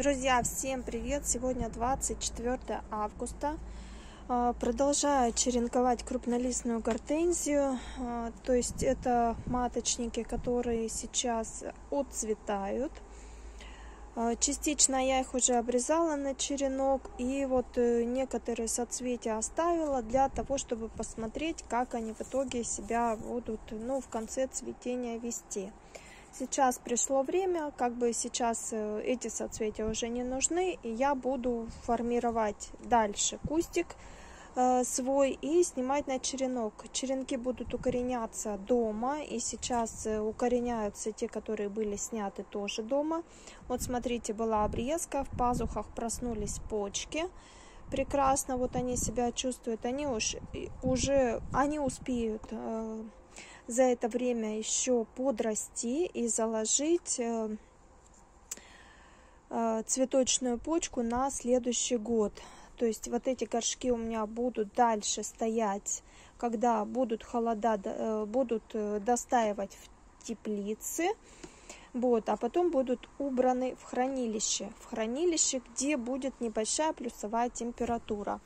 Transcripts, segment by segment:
Друзья, всем привет! Сегодня 24 августа. А, продолжаю черенковать крупнолистную гортензию. А, то есть это маточники, которые сейчас отцветают. А, частично я их уже обрезала на черенок. И вот э, некоторые соцветия оставила для того, чтобы посмотреть, как они в итоге себя будут ну, в конце цветения вести. Сейчас пришло время, как бы сейчас э, эти соцветия уже не нужны, и я буду формировать дальше кустик э, свой и снимать на черенок. Черенки будут укореняться дома, и сейчас э, укореняются те, которые были сняты тоже дома. Вот смотрите, была обрезка, в пазухах проснулись почки. Прекрасно, вот они себя чувствуют, они уж, уже, они успеют за это время еще подрасти и заложить э, э, цветочную почку на следующий год. То есть вот эти горшки у меня будут дальше стоять, когда будут холода, э, будут достаивать в теплице. Вот, а потом будут убраны в хранилище. В хранилище, где будет небольшая плюсовая температура.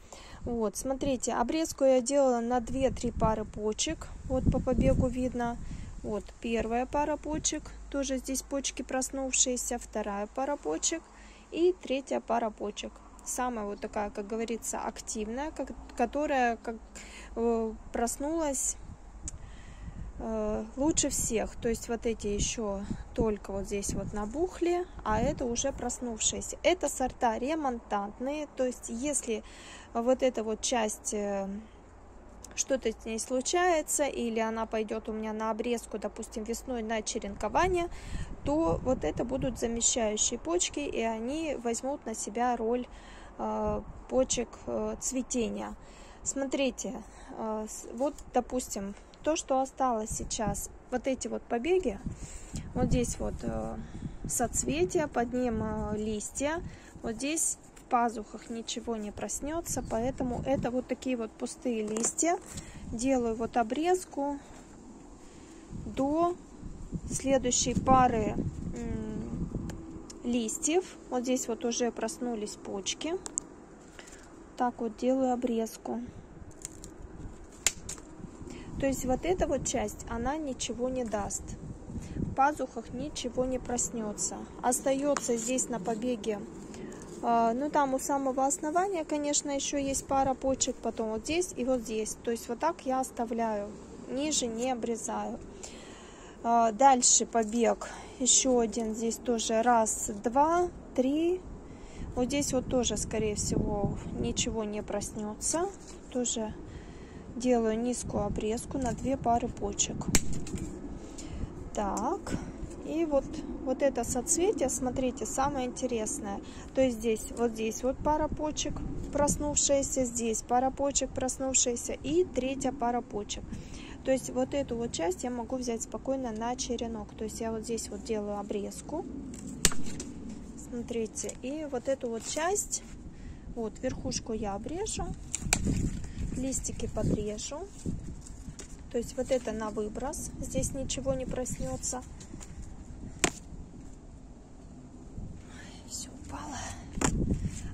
Вот, смотрите, обрезку я делала на 2-3 пары почек. Вот по побегу видно. Вот первая пара почек, тоже здесь почки проснувшиеся, вторая пара почек и третья пара почек. Самая вот такая, как говорится, активная, как, которая как, э, проснулась лучше всех. То есть вот эти еще только вот здесь вот набухли, а это уже проснувшиеся. Это сорта ремонтантные, то есть если вот эта вот часть э, что-то с ней случается, или она пойдет у меня на обрезку, допустим, весной на черенкование, то вот это будут замещающие почки, и они возьмут на себя роль э, почек э, цветения. Смотрите, э, вот, допустим, то, что осталось сейчас, вот эти вот побеги, вот здесь вот э, соцветия, под ним э, листья, вот здесь пазухах ничего не проснется, поэтому это вот такие вот пустые листья. Делаю вот обрезку до следующей пары листьев. Вот здесь вот уже проснулись почки. Так вот делаю обрезку. То есть вот эта вот часть, она ничего не даст. В пазухах ничего не проснется. Остается здесь на побеге а, ну, там у самого основания, конечно, еще есть пара почек, потом вот здесь и вот здесь. То есть вот так я оставляю, ниже не обрезаю. А, дальше побег, еще один здесь тоже, раз, два, три. Вот здесь вот тоже, скорее всего, ничего не проснется. Тоже делаю низкую обрезку на две пары почек. Так. И вот, вот это соцветие, смотрите, самое интересное. То есть здесь, вот здесь вот пара почек проснувшаяся, здесь пара почек проснувшаяся и третья пара почек. То есть вот эту вот часть я могу взять спокойно на черенок. То есть я вот здесь вот делаю обрезку. Смотрите, и вот эту вот часть, вот верхушку я обрежу, листики подрежу. То есть вот это на выброс, здесь ничего не проснется.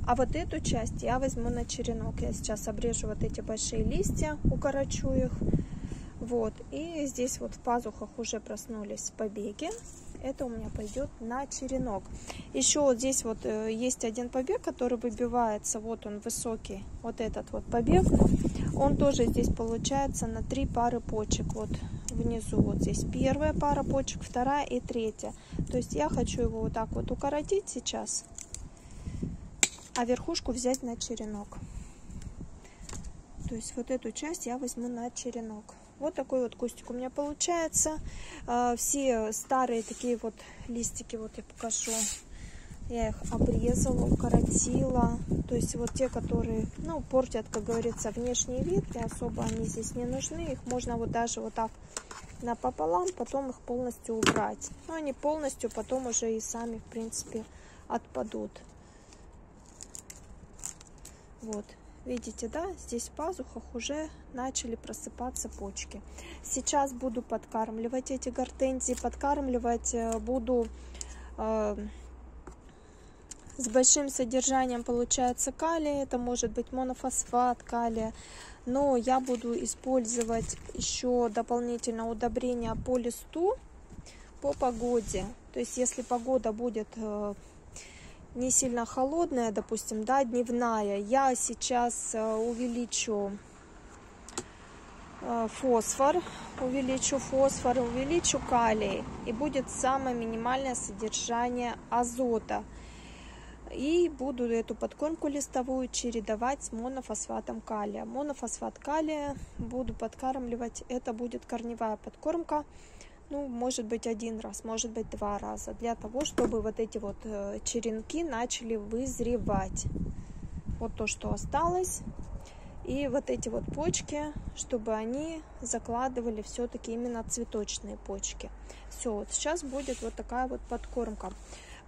А вот эту часть я возьму на черенок. Я сейчас обрежу вот эти большие листья, укорочу их. Вот, и здесь вот в пазухах уже проснулись побеги. Это у меня пойдет на черенок. Еще вот здесь вот э, есть один побег, который выбивается. Вот он высокий, вот этот вот побег. Он тоже здесь получается на три пары почек. Вот внизу вот здесь первая пара почек, вторая и третья. То есть я хочу его вот так вот укоротить сейчас а верхушку взять на черенок. То есть вот эту часть я возьму на черенок. Вот такой вот кустик у меня получается. А, все старые такие вот листики, вот я покажу. Я их обрезала, укоротила. То есть вот те, которые, ну, портят, как говорится, внешний вид. И особо они здесь не нужны. Их можно вот даже вот так напополам, потом их полностью убрать. Но они полностью потом уже и сами, в принципе, отпадут. Вот, видите, да, здесь в пазухах уже начали просыпаться почки. Сейчас буду подкармливать эти гортензии, подкармливать э, буду э, с большим содержанием получается калия, это может быть монофосфат калия, но я буду использовать еще дополнительно удобрения по листу по погоде. То есть если погода будет э, не сильно холодная, допустим, да, дневная, я сейчас э, увеличу э, фосфор, увеличу фосфор, увеличу калий, и будет самое минимальное содержание азота. И буду эту подкормку листовую чередовать с монофосфатом калия. Монофосфат калия буду подкармливать, это будет корневая подкормка ну, может быть, один раз, может быть, два раза, для того, чтобы вот эти вот э, черенки начали вызревать. Вот то, что осталось. И вот эти вот почки, чтобы они закладывали все-таки именно цветочные почки. Все, вот сейчас будет вот такая вот подкормка.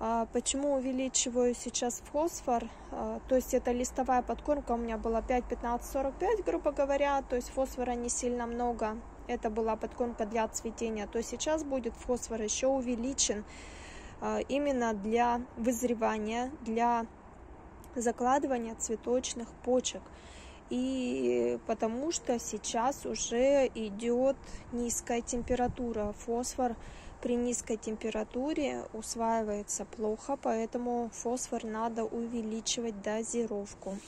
А почему увеличиваю сейчас фосфор? А, то есть это листовая подкормка у меня была 5, 15, 45, грубо говоря. То есть фосфора не сильно много это была подкормка для цветения, то сейчас будет фосфор еще увеличен а, именно для вызревания, для закладывания цветочных почек. И потому что сейчас уже идет низкая температура. Фосфор при низкой температуре усваивается плохо, поэтому фосфор надо увеличивать дозировку.